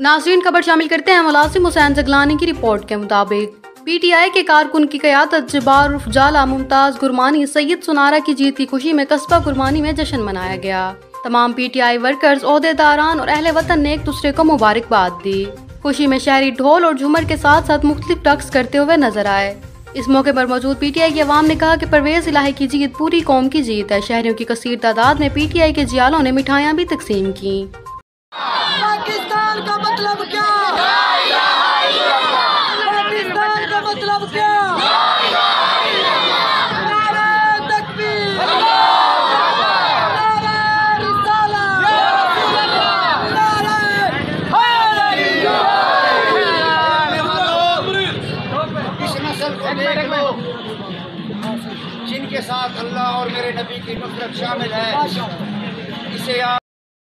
नाजरीन खबर शामिल करते हैं मुलाजिम हुसैन जगलानी की रिपोर्ट के मुताबिक। पीटीआई के कारकुन की क्यादत जबार जाला मुमताज़ गुरमानी, सैयद सुनारा की जीत की खुशी में कस्बा गुरमानी में जश्न मनाया गया। तमाम पीटीआई वर्कर्स अहदेदारान और अहले वतन ने एक दूसरे को मुबारकबाद दी। खुशी में शहरी ढोल और झूमर के साथ साथ मुख्तलिफ़ रक्स करते हुए नज़र आए। इस मौके पर मौजूद पीटीआई की अवाम ने कहा कि परवेज इलाही की जीत पूरी कौम की जीत है। शहरियों की कसीर तादाद में पीटीआई के जियालों ने मिठाइयाँ भी तकसीम की। पाकिस्तान का नस्ल को देख लो। जिनके साथ अल्लाह और मेरे नबी की नुसरत शामिल है इसे आप